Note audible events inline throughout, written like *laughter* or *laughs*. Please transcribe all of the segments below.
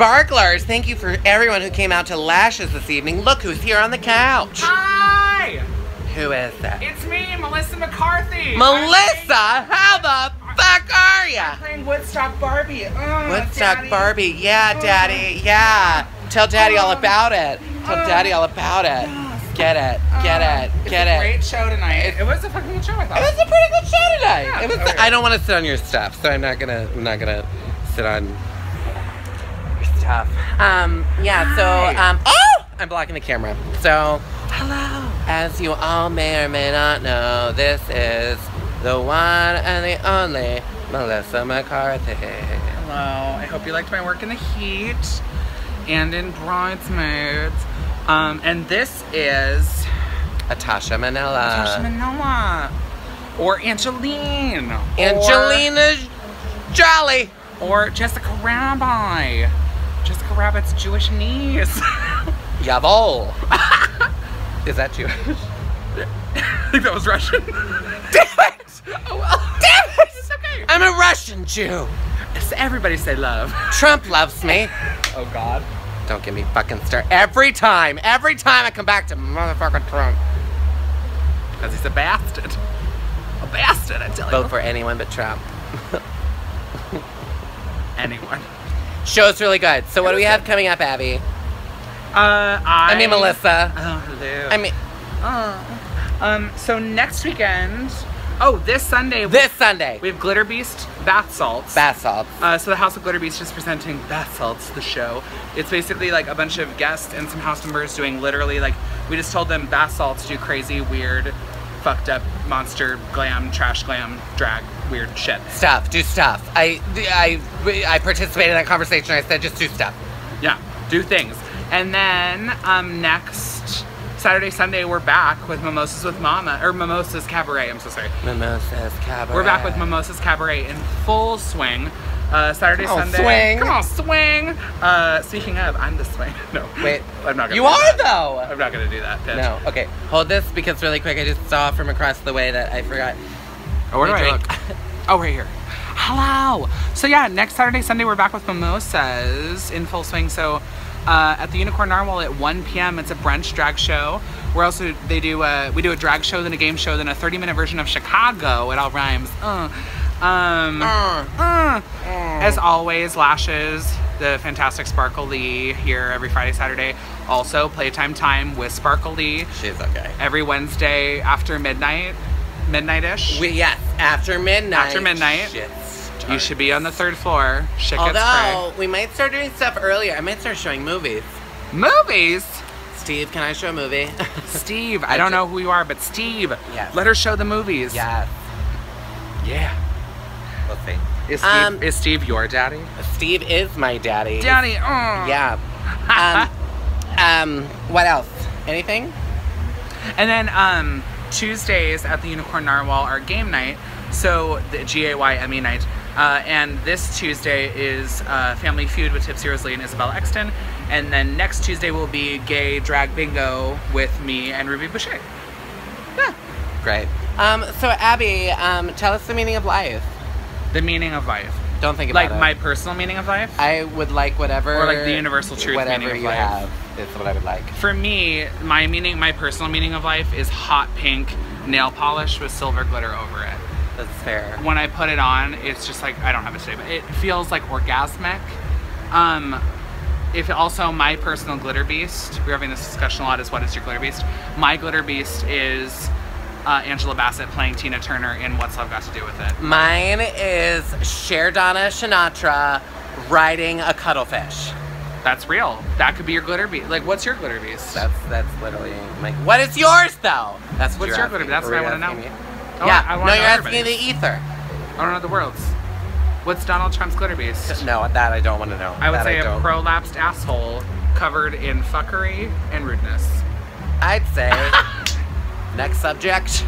Sparklers, thank you for everyone who came out to Lashes this evening. Look who's here on the couch. Hi! Who is that? It's me, Melissa McCarthy. Melissa, how the fuck are you? I'm playing Woodstock Barbie. Ugh, Woodstock Daddy. Barbie. Yeah, uh, Daddy. Yeah. Tell Daddy all uh, about it. Tell uh, Daddy all about it. Get it. Get it. It's Get a it. Great show tonight. It, it was a fucking good show, I It was a pretty good show tonight. Yeah, it was. okay. I don't want to sit on your stuff, so I'm not gonna. I'm not gonna sit on stuff. Um. Yeah. So. Um. Oh! I'm blocking the camera. So. Hello. As you all may or may not know, this is the one and the only Melissa McCarthy. Hello. I hope you liked my work in the heat and in bridesmaids. Um, and this is Atasha Manila. Tasha Manoa. Or Angeline. Or- Angelina Jolly. Or, Jessica Rabbi. Jessica Rabbit's Jewish niece. *laughs* Jawohl. is that Jewish? I think that was Russian. *laughs* Damn it! Oh well. Damn it! It's okay. I'm a Russian Jew. So everybody say love. Trump loves me. Oh God. Don't get me fucking started. Every time, every time I come back to motherfucking Trump. Because he's a bastard. A bastard, I tell you. Vote for anyone but Trump. *laughs* anyone. Show's really good. So what do we have coming up, Abbey? Uh, I. I mean, Melissa. Oh, hello. I mean, Oh. Um. So next weekend. Oh, this Sunday. we- this Sunday. We have Glitterbeast bath salts. Bath salts. Uh, so the Haus of Glitterbeast is presenting Bath Salts, the show. It's basically like a bunch of guests and some house members doing literally like we just told them Bath Salts do crazy, weird, fucked up monster glam, trash glam, drag, weird shit. Stuff. Do stuff. I, I, I participated in that conversation. I said just do stuff. Yeah, do things. And then um, next Saturday, Sunday, we're back with Mimosas with Mama or Mimosas Cabaret. I'm so sorry. Mimosas Cabaret. We're back with Mimosas Cabaret in full swing. Uh, Saturday, Come on, Sunday. swing. Come on, swing. Uh, speaking of, I'm the swing. *laughs* No, Wait. I'm not. Gonna You do are that. though. I'm not gonna do that. Bitch. No. Okay. Hold this because really quick, I just saw from across the way that I forgot. Oh, where do My I look? Oh, right here. Hello. So yeah, next Saturday, Sunday, we're back with mimosas in full swing. So uh, at the Unicorn Narwhal at 1 p.m. It's a brunch drag show. We're also they do a we do a drag show, then a game show, then a 30 minute version of Chicago. It all rhymes. Uh, um, uh, as always, lashes. The fantastic Sparkle Leigh here every Friday, Saturday. Also, playtime time with Sparkle Leigh She's okay. every Wednesday after midnight, midnight-ish. We yes, after midnight. After midnight. Shit You should be on the third floor. Shit Although we might start doing stuff earlier. I might start showing movies. Movies. Steve, can I show a movie? *laughs* Steve, I I don't know who you are, but Steve, Yes. let her show the movies. yes. Yeah. We'll. Is Steve, Um, is Steve your daddy? Steve is my daddy. Daddy. Oh. Yeah. *laughs* Um, um, what else? Anything? And then um, Tuesdays at the Unicorn Narwhal are game night. So the G A Y M E night. Uh, and this Tuesday is uh, Family Feud with Tipsy Rose Lee and Isabella Extynn. And then next Tuesday will be Gay Drag Bingo with me and Ruby Boucher. Yeah. Great. Um, so Abbey, um, tell us the meaning of life. The meaning of life. Don't think about Like it. my personal meaning of life. I would like whatever. Or, like, the universal truth Whatever meaning of you life. have is what I would like. For me, my meaning, my personal meaning of life is hot pink nail polish with silver glitter over it. That's fair. When I put it on, it's just like I don't have a but it feels like orgasmic. Um, if also my personal glitter beast, we're having this discussion a lot. Is what is your glitter beast? My glitter beast is uh, Angela Bassett playing Tina Turner in What's Love Got to Do with It. Mine is Sherdana Sinatra riding a cuttlefish. That's real. That could be your glitter beast. Like, what's your glitter beast? That's that's literally like. What is yours though? That's what What's your glitter- asking. that's what I wanna know. me? Oh, yeah. I- I no, know you're asking everybody's. the ether. I don't know the world's. What's Donald Trump's glitter beast? *laughs* No, that I don't want to know. I would That say a don't. prolapsed asshole covered in fuckery and rudeness. I'd say. *laughs* Next subject.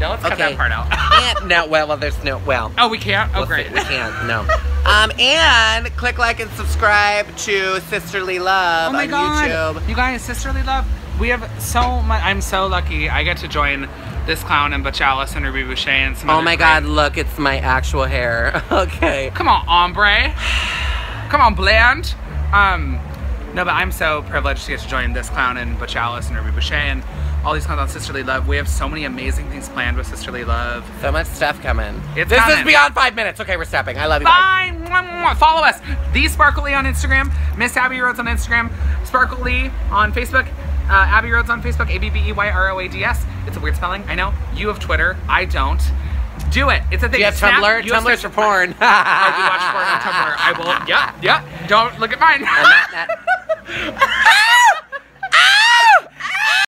Yeah, let's cut Okay. that part out. *laughs* and no, well, well, there's no well. oh, we can't? Oh, We'll great. see. We can't. *laughs* No. Um, and click like and subscribe to Sister Leigh Love Oh my on god. YouTube. You guys, Sister Leigh Love. We have so much. I'm so lucky. I get to join this clown and Butch Alice and Ruby Boucher and some Oh other my great- God! Look, it's my actual hair. *laughs* okay. Come on, ombre. Come on, Bland. Um, no, but I'm so privileged to get to join this clown and Butch Alice and Ruby Boucher and all these clowns on Sister Leigh Love. We have so many amazing things planned with Sister Leigh Love. So much stuff coming. It's this coming. is beyond five minutes. Okay, we're stepping. I love you. Bye. Bye. Mwah, mwah. Follow us. The Sparkle Leigh on Instagram. Miss Abbey Roads on Instagram. Sparkle Leigh on Facebook. Uh, Abbey Roads on Facebook. A B B E Y R O A D S. It's a weird spelling. I know. You have Twitter. I don't. Do it. It's a thing. You have Snap- Tumblr? you have Tumblr's for porn. We watch porn on Tumblr. I will. *laughs* Yeah, yeah. Don't look at mine. And that- that- *laughs*